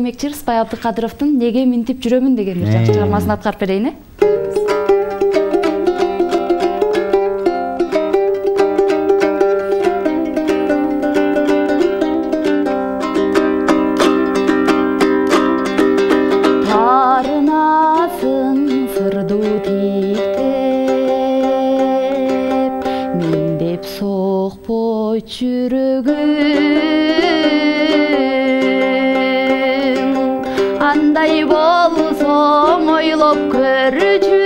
Мектир дмекчирырспбай абдыкадыровдун неге мынтип жүрөмүн деген бір жакшы чыгармасын аткарып берейин э таарынасың сырдуу тиктеп мендеп сокпойт жүрөгүң Okrücü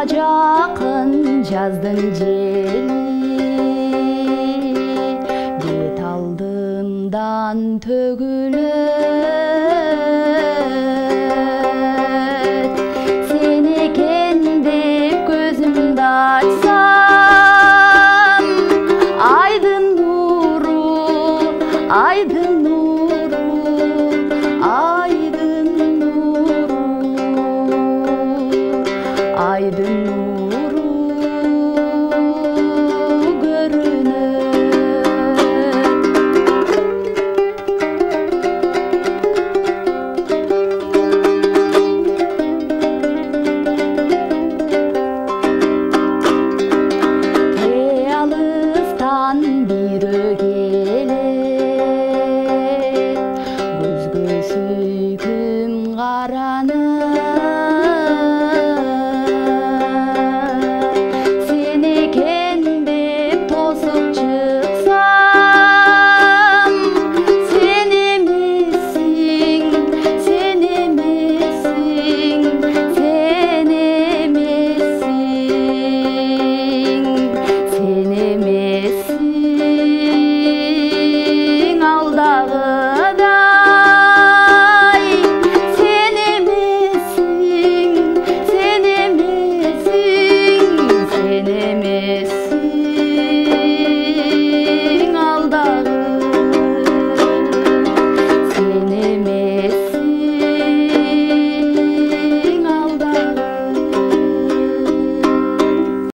bacağın cazdın celi Git aldığımdan tögülür Seni kendi gözümde açsam Aydın nuru, aydın